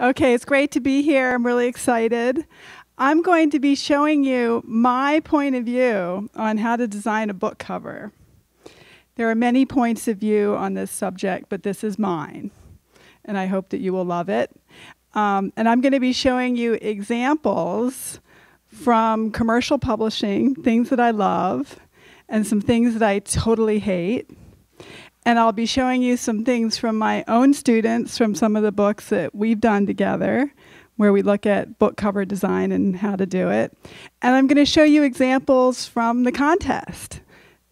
Okay, it's great to be here. I'm really excited. I'm going to be showing you my point of view on how to design a book cover. There are many points of view on this subject, but this is mine, and I hope that you will love it. Um, and I'm going to be showing you examples from commercial publishing, things that I love, and some things that I totally hate. And I'll be showing you some things from my own students from some of the books that we've done together, where we look at book cover design and how to do it. And I'm going to show you examples from the contest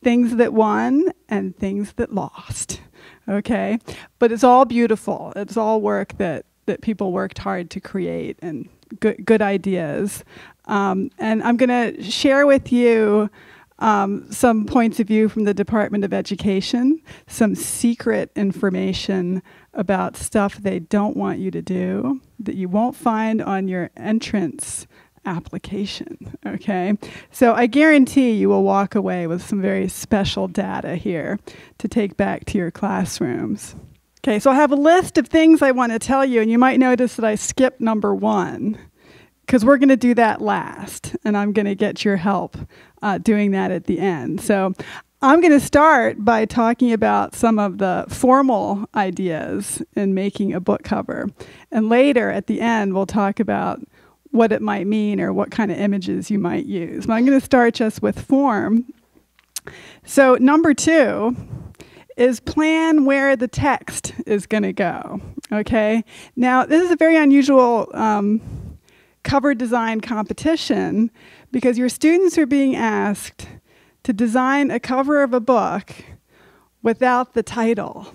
things that won and things that lost. Okay? But it's all beautiful, it's all work that, that people worked hard to create and good, good ideas. Um, and I'm going to share with you um, some points of view from the Department of Education, some secret information about stuff they don't want you to do that you won't find on your entrance application. Okay, so I guarantee you will walk away with some very special data here to take back to your classrooms. Okay, so I have a list of things I want to tell you, and you might notice that I skipped number one because we're going to do that last, and I'm going to get your help uh, doing that at the end. So I'm going to start by talking about some of the formal ideas in making a book cover. And later at the end, we'll talk about what it might mean or what kind of images you might use. But I'm going to start just with form. So, number two is plan where the text is going to go. Okay? Now, this is a very unusual um, cover design competition because your students are being asked to design a cover of a book without the title.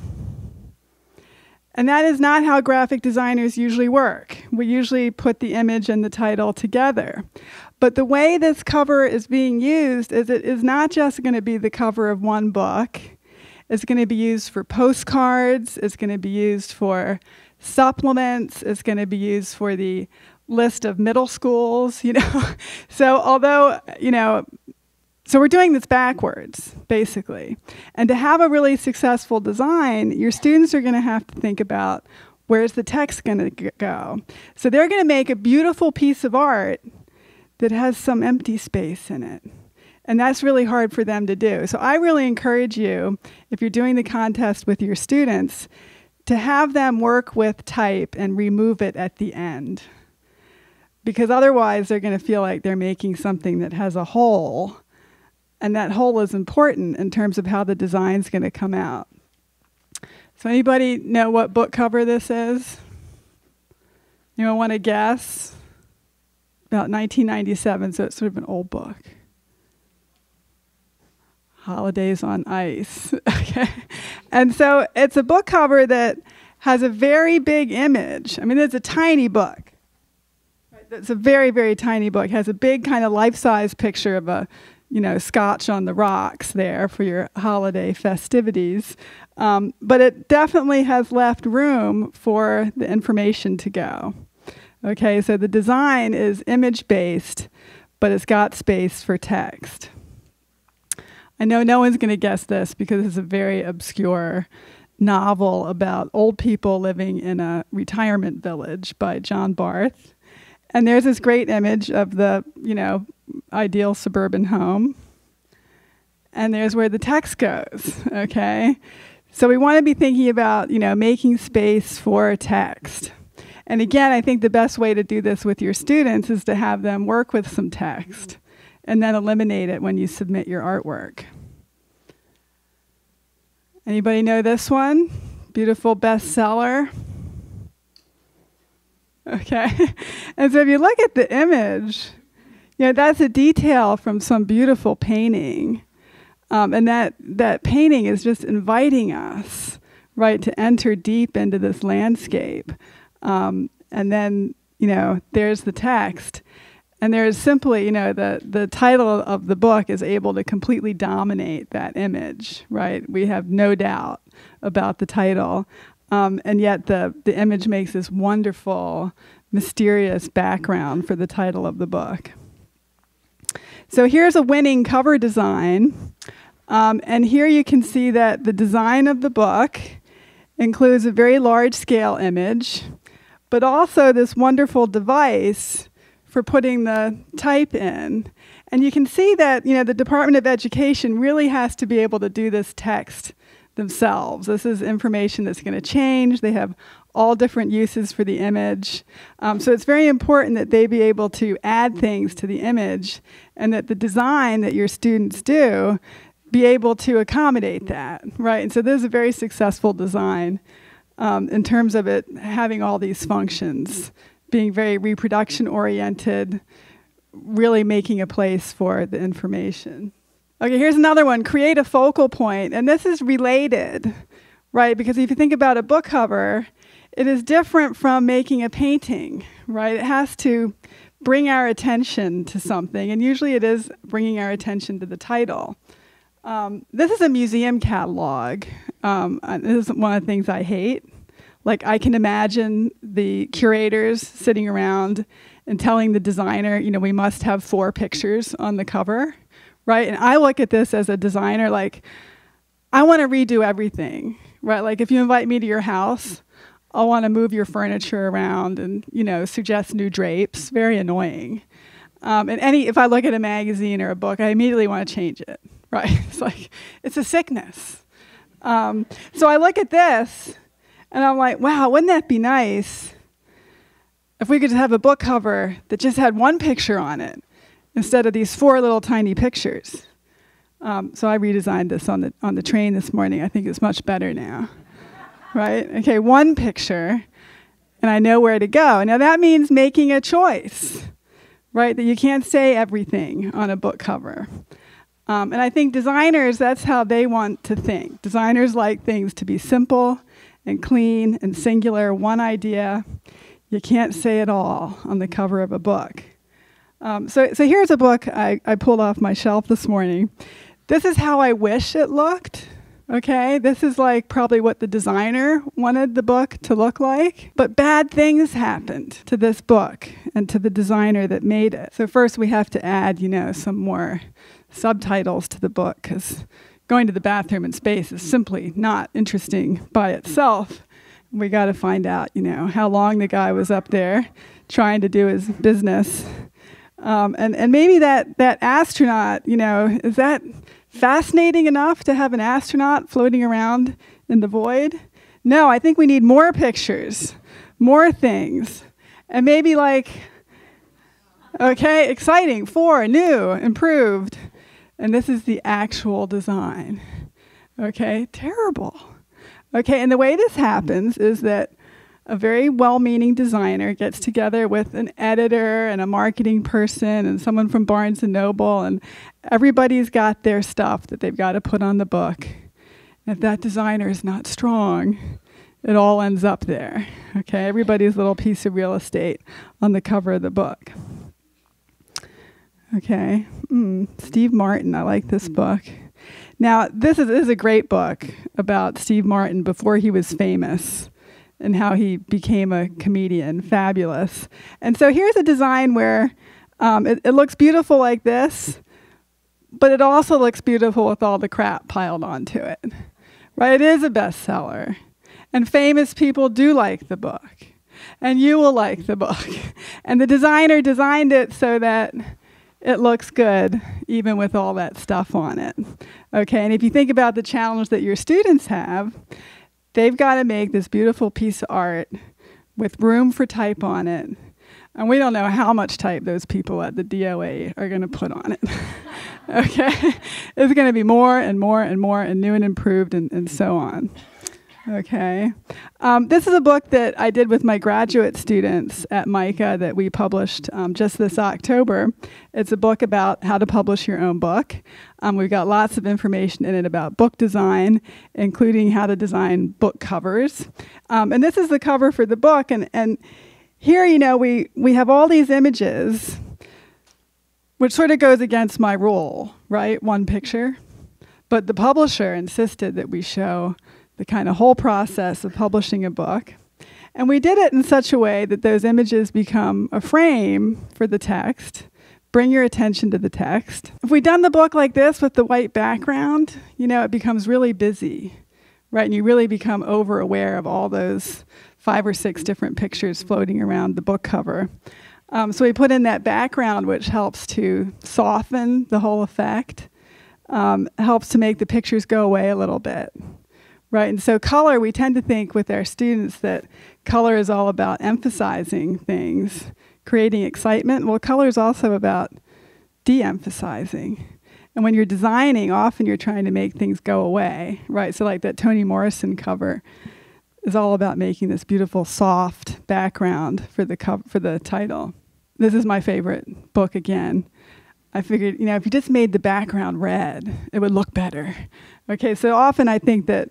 And that is not how graphic designers usually work. We usually put the image and the title together. But the way this cover is being used is it is not just going to be the cover of one book. It's going to be used for postcards, it's going to be used for supplements, it's going to be used for the list of middle schools, you know. so although, you know, so we're doing this backwards, basically. And to have a really successful design, your students are going to have to think about where's the text going to go. So they're going to make a beautiful piece of art that has some empty space in it. And that's really hard for them to do. So I really encourage you, if you're doing the contest with your students, to have them work with type and remove it at the end because otherwise they're going to feel like they're making something that has a hole. And that hole is important in terms of how the design's going to come out. So anybody know what book cover this is? Anyone want to guess? About 1997 so it's sort of an old book. Holidays on ice. Okay. And so it's a book cover that has a very big image. I mean it's a tiny book it's a very, very tiny book. It has a big kind of life-size picture of a, you know, scotch on the rocks there for your holiday festivities. Um, but it definitely has left room for the information to go. Okay, so the design is image-based, but it's got space for text. I know no one's going to guess this because it's a very obscure novel about old people living in a retirement village by John Barth. And there's this great image of the, you know, ideal suburban home. And there's where the text goes, okay? So we want to be thinking about, you know, making space for text. And again, I think the best way to do this with your students is to have them work with some text and then eliminate it when you submit your artwork. Anybody know this one? Beautiful bestseller. Okay. and so if you look at the image, you know, that's a detail from some beautiful painting. Um, and that, that painting is just inviting us, right, to enter deep into this landscape. Um, and then, you know, there's the text. And there's simply, you know, the, the title of the book is able to completely dominate that image, right? We have no doubt about the title. Um, and yet the, the image makes this wonderful, mysterious background for the title of the book. So here's a winning cover design. Um, and here you can see that the design of the book includes a very large scale image, but also this wonderful device for putting the type in. And you can see that, you know, the Department of Education really has to be able to do this text themselves. This is information that's going to change. They have all different uses for the image. Um, so it's very important that they be able to add things to the image and that the design that your students do be able to accommodate that, right? And so this is a very successful design um, in terms of it having all these functions, being very reproduction oriented, really making a place for the information. Okay, here's another one create a focal point. And this is related, right? Because if you think about a book cover, it is different from making a painting, right? It has to bring our attention to something, and usually it is bringing our attention to the title. Um, this is a museum catalog. Um, this is one of the things I hate. Like, I can imagine the curators sitting around and telling the designer, you know, we must have four pictures on the cover, right? And I look at this as a designer, like, I want to redo everything, right? Like, if you invite me to your house, I'll want to move your furniture around and, you know, suggest new drapes. Very annoying. Um, and any, if I look at a magazine or a book, I immediately want to change it, right? It's like, it's a sickness. Um, so I look at this and I'm like, wow, wouldn't that be nice if we could have a book cover that just had one picture on it instead of these four little tiny pictures? Um, so I redesigned this on the, on the train this morning. I think it's much better now right? Okay, one picture, and I know where to go. Now that means making a choice, right? That you can't say everything on a book cover. Um, and I think designers, that's how they want to think. Designers like things to be simple and clean and singular, one idea. You can't say it all on the cover of a book. Um, so, so here's a book I, I pulled off my shelf this morning. This is how I wish it looked. Okay, this is like probably what the designer wanted the book to look like. But bad things happened to this book and to the designer that made it. So, first we have to add, you know, some more subtitles to the book because going to the bathroom in space is simply not interesting by itself. We got to find out, you know, how long the guy was up there trying to do his business. Um, and, and maybe that, that astronaut, you know, is that fascinating enough to have an astronaut floating around in the void? No, I think we need more pictures, more things, and maybe like, okay, exciting, four, new, improved. And this is the actual design. Okay, terrible. Okay, and the way this happens is that a very well meaning designer gets together with an editor and a marketing person and someone from Barnes and Noble, and everybody's got their stuff that they've got to put on the book. And if that designer is not strong, it all ends up there. Okay, everybody's little piece of real estate on the cover of the book. Okay, mm, Steve Martin, I like this book. Now, this is, this is a great book about Steve Martin before he was famous and how he became a comedian. Fabulous. And so here's a design where um, it, it looks beautiful like this, but it also looks beautiful with all the crap piled onto it. Right? It is a bestseller. And famous people do like the book. And you will like the book. And the designer designed it so that it looks good, even with all that stuff on it. Okay, and if you think about the challenge that your students have, They've got to make this beautiful piece of art with room for type on it. And we don't know how much type those people at the DOA are going to put on it. okay? It's going to be more and more and more and new and improved and, and so on. Okay. Um, this is a book that I did with my graduate students at MICA that we published um, just this October. It's a book about how to publish your own book. Um, we've got lots of information in it about book design, including how to design book covers. Um, and this is the cover for the book. And, and here, you know, we, we have all these images, which sort of goes against my rule, right? One picture. But the publisher insisted that we show the kind of whole process of publishing a book. And we did it in such a way that those images become a frame for the text. Bring your attention to the text. If we'd done the book like this with the white background, you know, it becomes really busy, right? And you really become over aware of all those five or six different pictures floating around the book cover. Um, so we put in that background, which helps to soften the whole effect, um, helps to make the pictures go away a little bit, right? And so color, we tend to think with our students that color is all about emphasizing things, creating excitement. Well, color is also about de-emphasizing. And when you're designing, often you're trying to make things go away, right? So like that Toni Morrison cover is all about making this beautiful soft background for the cover for the title. This is my favorite book again. I figured, you know, if you just made the background red, it would look better. Okay, so often I think that,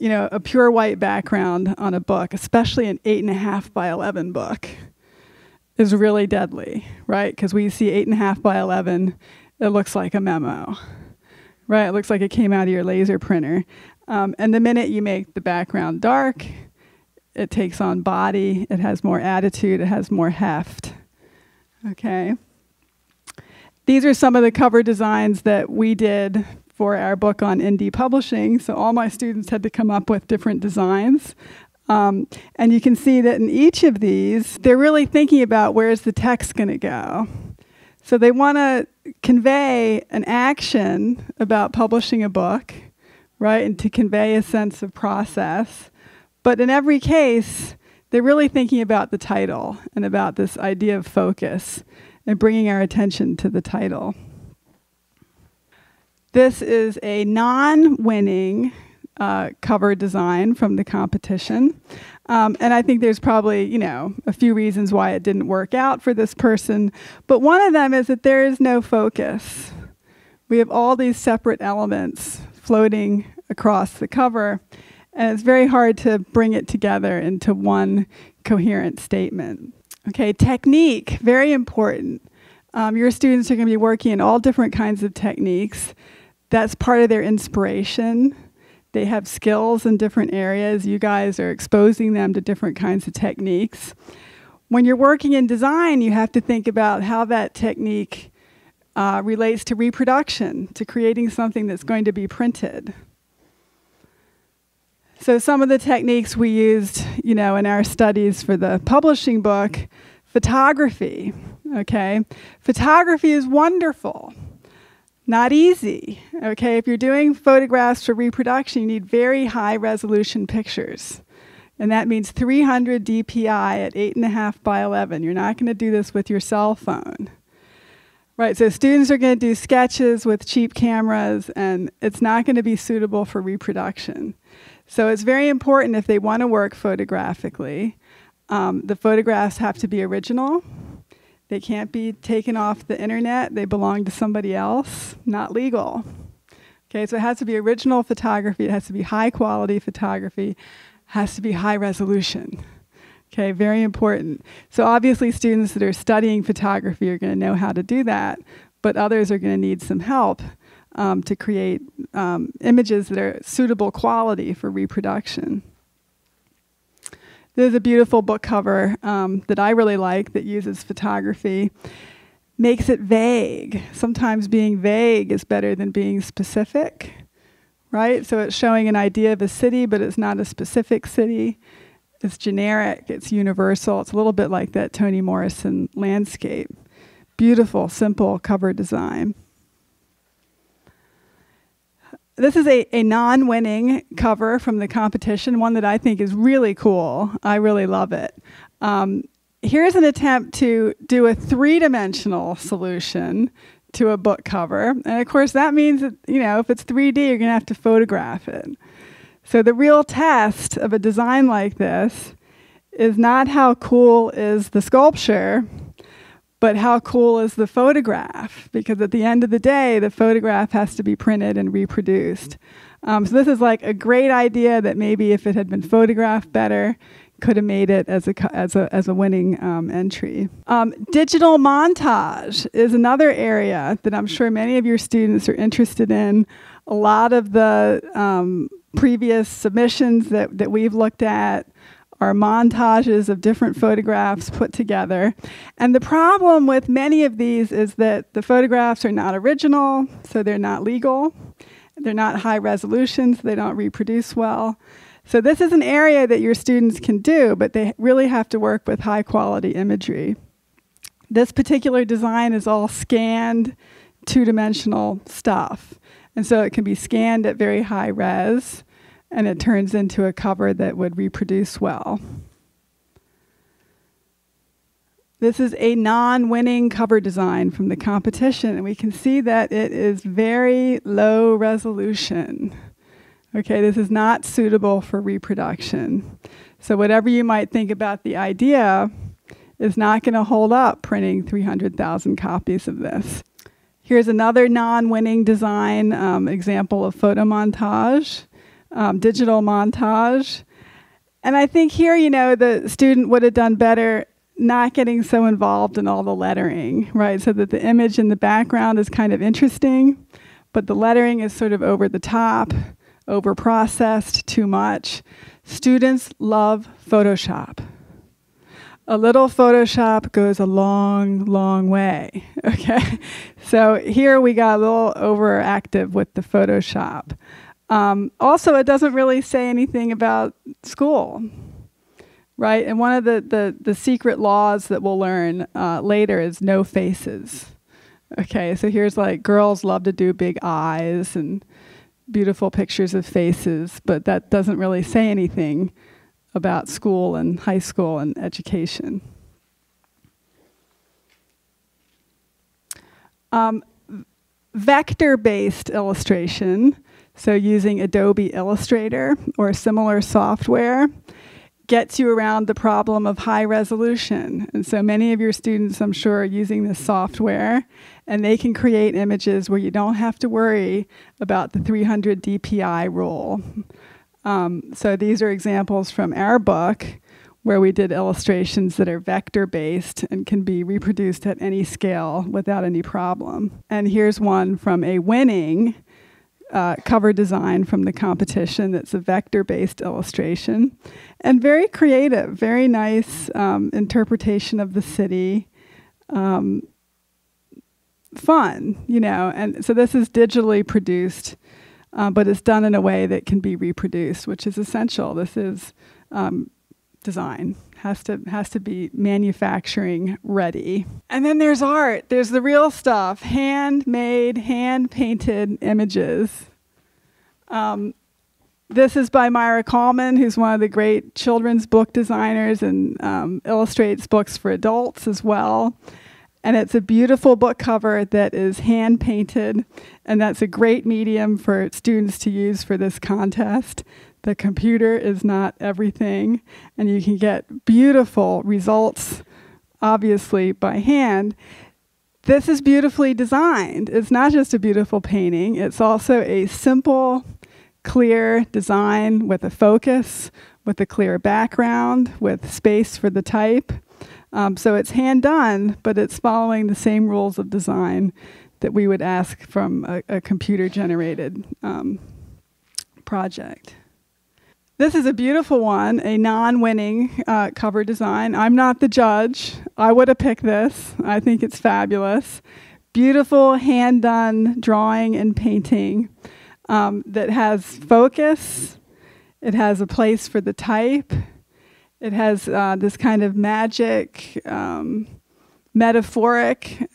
you know, a pure white background on a book, especially an eight and a half by eleven book, is really deadly, right? Because we see eight and a half by eleven, it looks like a memo, right? It looks like it came out of your laser printer. Um, and the minute you make the background dark, it takes on body, it has more attitude, it has more heft. Okay. These are some of the cover designs that we did for our book on indie publishing. So all my students had to come up with different designs. Um, and you can see that in each of these, they're really thinking about where's the text going to go. So they want to convey an action about publishing a book right? And to convey a sense of process. But in every case, they're really thinking about the title and about this idea of focus and bringing our attention to the title. This is a non winning uh, cover design from the competition. Um, and I think there's probably, you know, a few reasons why it didn't work out for this person. But one of them is that there is no focus. We have all these separate elements floating across the cover. And it's very hard to bring it together into one coherent statement. Okay, technique, very important. Um, your students are going to be working in all different kinds of techniques. That's part of their inspiration. They have skills in different areas. You guys are exposing them to different kinds of techniques. When you're working in design, you have to think about how that technique uh, relates to reproduction, to creating something that's going to be printed. So some of the techniques we used, you know, in our studies for the publishing book, photography, okay? Photography is wonderful. Not easy, okay? If you're doing photographs for reproduction, you need very high resolution pictures. And that means 300 DPI at 8.5 by 11. You're not going to do this with your cell phone. Right, so students are going to do sketches with cheap cameras, and it's not going to be suitable for reproduction. So it's very important if they want to work photographically. Um, the photographs have to be original. They can't be taken off the internet. They belong to somebody else, not legal. Okay, so it has to be original photography. It has to be high quality photography. Has to be high resolution. Okay, very important. So obviously students that are studying photography are going to know how to do that, but others are going to need some help um, to create um, images that are suitable quality for reproduction. There's a beautiful book cover um, that I really like that uses photography. Makes it vague. Sometimes being vague is better than being specific, right? So it's showing an idea of a city, but it's not a specific city it's generic, it's universal. It's a little bit like that Toni Morrison landscape. Beautiful, simple cover design. This is a, a non winning cover from the competition, one that I think is really cool. I really love it. Um, here's an attempt to do a three dimensional solution to a book cover. And of course, that means that, you know, if it's 3D, you're going to have to photograph it. So the real test of a design like this is not how cool is the sculpture, but how cool is the photograph? Because at the end of the day, the photograph has to be printed and reproduced. Um, so this is like a great idea that maybe if it had been photographed better, could have made it as a as a as a winning um, entry. Um, digital montage is another area that I'm sure many of your students are interested in. A lot of the um, previous submissions that, that we've looked at are montages of different photographs put together. And the problem with many of these is that the photographs are not original, so they're not legal. They're not high resolution, so they don't reproduce well. So this is an area that your students can do, but they really have to work with high quality imagery. This particular design is all scanned two-dimensional stuff. And so it can be scanned at very high res and it turns into a cover that would reproduce well. This is a non-winning cover design from the competition, and we can see that it is very low resolution. Okay, this is not suitable for reproduction. So whatever you might think about the idea is not going to hold up printing 300,000 copies of this. Here's another non-winning design um, example of photo montage, um, digital montage. And I think here, you know, the student would have done better not getting so involved in all the lettering, right? So that the image in the background is kind of interesting, but the lettering is sort of over the top, over processed, too much. Students love Photoshop. A little Photoshop goes a long, long way. Okay, so here we got a little overactive with the Photoshop. Um, also, it doesn't really say anything about school right? And one of the, the, the secret laws that we'll learn uh, later is no faces. Okay, so here's like girls love to do big eyes and beautiful pictures of faces, but that doesn't really say anything about school and high school and education. Um, Vector-based illustration, so using Adobe Illustrator or similar software, gets you around the problem of high resolution. And so many of your students, I'm sure, are using this software, and they can create images where you don't have to worry about the 300 DPI rule. Um, so these are examples from our book where we did illustrations that are vector based and can be reproduced at any scale without any problem. And here's one from a winning uh, cover design from the competition that's a vector based illustration and very creative, very nice um, interpretation of the city. Um, fun, you know, and so this is digitally produced, uh, but it's done in a way that can be reproduced, which is essential. This is um, design has to has to be manufacturing ready. And then there's art. There's the real stuff, handmade, hand painted images. Um, this is by Maira Kalman, who's one of the great children's book designers and um, illustrates books for adults as well. And it's a beautiful book cover that is hand painted, and that's a great medium for students to use for this contest. The computer is not everything, and you can get beautiful results, obviously, by hand. This is beautifully designed. It's not just a beautiful painting, it's also a simple, clear design with a focus, with a clear background, with space for the type. Um, so it's hand done, but it's following the same rules of design that we would ask from a, a computer generated um, project. This is a beautiful one, a non-winning uh, cover design. I'm not the judge. I would have picked this. I think it's fabulous. Beautiful hand-done drawing and painting um, that has focus. It has a place for the type. It has uh, this kind of magic, um, metaphoric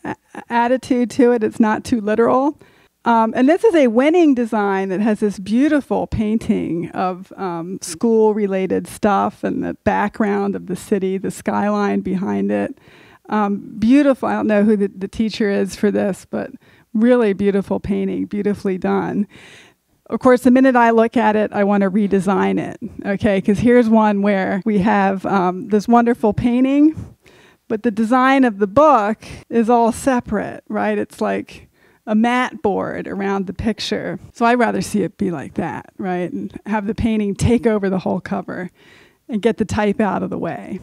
attitude to it. It's not too literal. Um, and this is a winning design that has this beautiful painting of um, school related stuff and the background of the city, the skyline behind it. Um, beautiful. I don't know who the, the teacher is for this, but really beautiful painting, beautifully done. Of course, the minute I look at it, I want to redesign it. Okay, because here's one where we have um, this wonderful painting, but the design of the book is all separate, right? It's like a mat board around the picture. So I'd rather see it be like that, right? And have the painting take over the whole cover and get the type out of the way.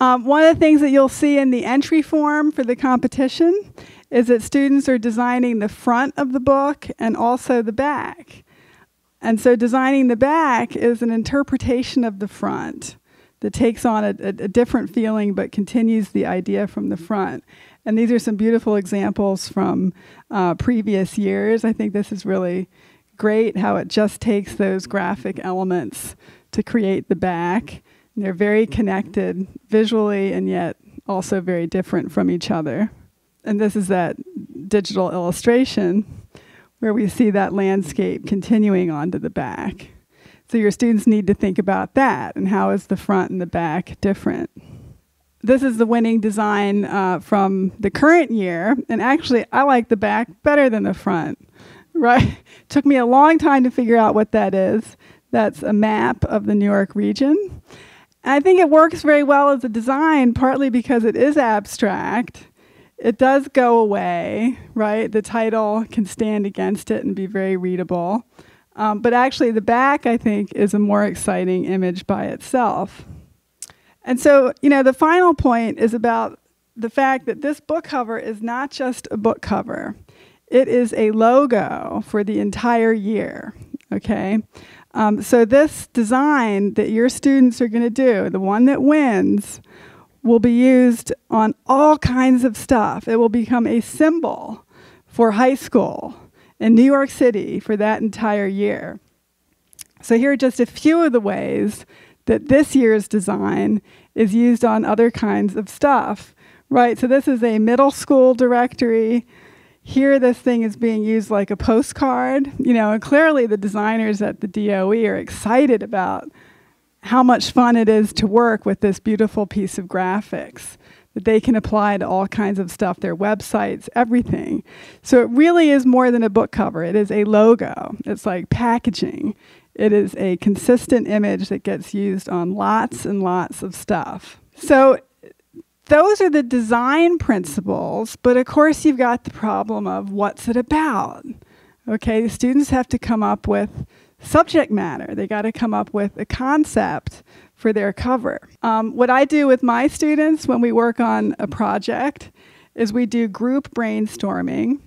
Um, one of the things that you'll see in the entry form for the competition is that students are designing the front of the book and also the back. And so designing the back is an interpretation of the front that takes on a, a, a different feeling but continues the idea from the front. And these are some beautiful examples from uh, previous years. I think this is really great how it just takes those graphic elements to create the back. And they're very connected visually and yet also very different from each other. And this is that digital illustration where we see that landscape continuing onto the back. So your students need to think about that and how is the front and the back different. This is the winning design uh, from the current year, and actually I like the back better than the front. Right? Took me a long time to figure out what that is. That's a map of the New York region. And I think it works very well as a design, partly because it is abstract it does go away, right? The title can stand against it and be very readable. Um, but actually, the back, I think, is a more exciting image by itself. And so, you know, the final point is about the fact that this book cover is not just a book cover, it is a logo for the entire year, okay? Um, so, this design that your students are going to do, the one that wins, will be used on all kinds of stuff. It will become a symbol for high school in New York City for that entire year. So, here are just a few of the ways that this year's design is used on other kinds of stuff, right? So, this is a middle school directory. Here, this thing is being used like a postcard, you know, and clearly the designers at the DOE are excited about how much fun it is to work with this beautiful piece of graphics that they can apply to all kinds of stuff, their websites, everything. So it really is more than a book cover. It is a logo. It's like packaging. It is a consistent image that gets used on lots and lots of stuff. So those are the design principles, but of course you've got the problem of what's it about? Okay, the students have to come up with subject matter. They got to come up with a concept for their cover. Um, what I do with my students when we work on a project is we do group brainstorming.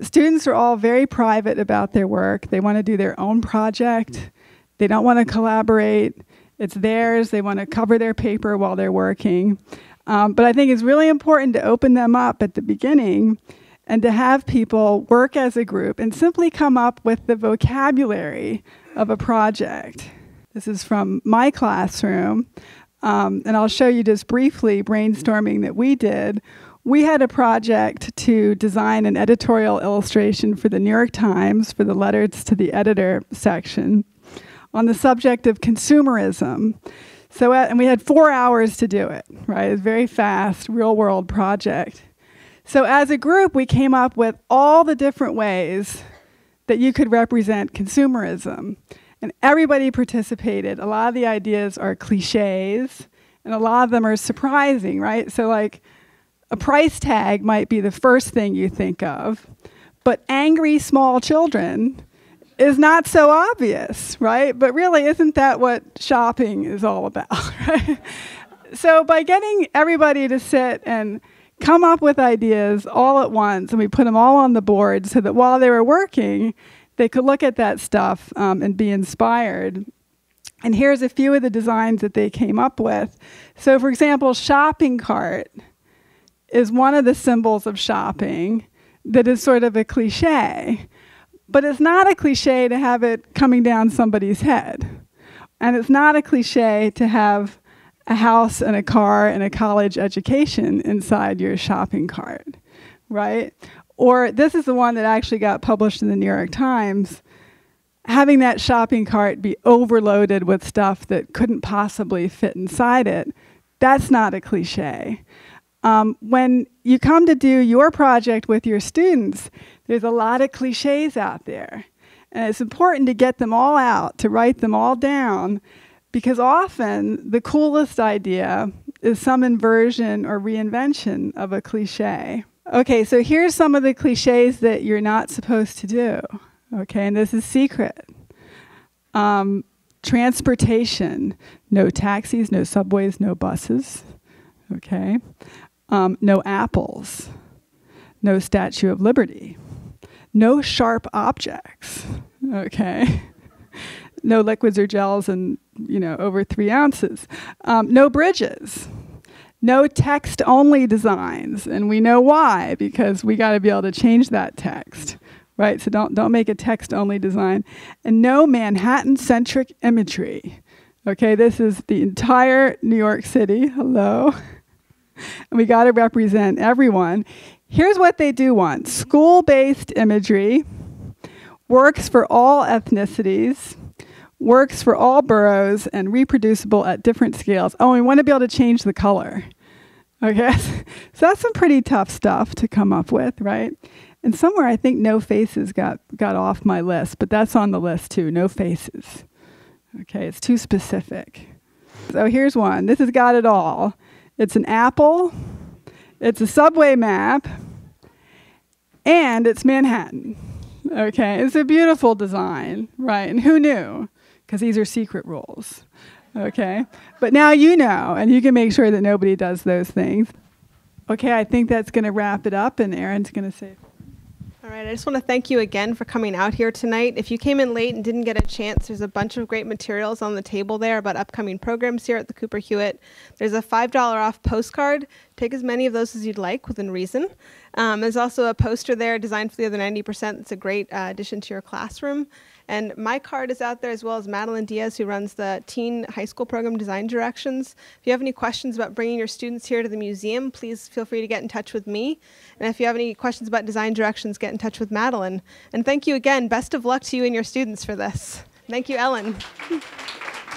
Students are all very private about their work. They want to do their own project. They don't want to collaborate. It's theirs. They want to cover their paper while they're working. Um, but I think it's really important to open them up at the beginning and to have people work as a group and simply come up with the vocabulary of a project. This is from my classroom, um, and I'll show you just briefly brainstorming that we did. We had a project to design an editorial illustration for the New York Times for the letters to the editor section on the subject of consumerism. So, uh, and we had four hours to do it, right? It's a very fast, real world project. So, as a group, we came up with all the different ways that you could represent consumerism. And everybody participated. A lot of the ideas are cliches, and a lot of them are surprising, right? So, like, a price tag might be the first thing you think of, but angry small children is not so obvious, right? But really, isn't that what shopping is all about, right? So, by getting everybody to sit and come up with ideas all at once and we put them all on the board so that while they were working, they could look at that stuff um, and be inspired. And here's a few of the designs that they came up with. So, for example, shopping cart is one of the symbols of shopping that is sort of a cliche. But it's not a cliche to have it coming down somebody's head. And it's not a cliche to have a house and a car and a college education inside your shopping cart, right? Or this is the one that actually got published in the New York Times. Having that shopping cart be overloaded with stuff that couldn't possibly fit inside it, that's not a cliche. Um, when you come to do your project with your students, there's a lot of cliches out there. And it's important to get them all out, to write them all down, because often the coolest idea is some inversion or reinvention of a cliche. Okay, so here's some of the cliches that you're not supposed to do. Okay, and this is secret. Um, transportation no taxis, no subways, no buses. Okay, um, no apples, no Statue of Liberty, no sharp objects. Okay no liquids or gels and you know over three ounces um, no bridges no text only designs and we know why because we got to be able to change that text right? So don't don't make a text-only design, and no Manhattan-centric imagery. Okay, this is the entire New York City. Hello. and we got to represent everyone. Here's what they do want school based imagery, works for all ethnicities, works for all boroughs, and reproducible at different scales. Oh, we want to be able to change the color. Okay, so that's some pretty tough stuff to come up with, right? And somewhere I think no faces got, got off my list, but that's on the list too no faces. Okay, it's too specific. So here's one. This has got it all. It's an apple, it's a subway map, and it's Manhattan. Okay, it's a beautiful design, right? And who knew? Because these are secret rules. Okay, but now you know, and you can make sure that nobody does those things. Okay, I think that's going to wrap it up, and Erin's going to say. All right, I just want to thank you again for coming out here tonight. If you came in late and didn't get a chance, there's a bunch of great materials on the table there about upcoming programs here at the Cooper Hewitt. There's a $5 off postcard. Take as many of those as you'd like within reason. Um, there's also a poster there designed for the other 90%. It's a great uh, addition to your classroom. And my card is out there as well as Madeline Diaz, who runs the teen high school program Design Directions. If you have any questions about bringing your students here to the museum, please feel free to get in touch with me. And if you have any questions about Design Directions, get in touch with Madeline. And thank you again. Best of luck to you and your students for this. Thank you, Ellen.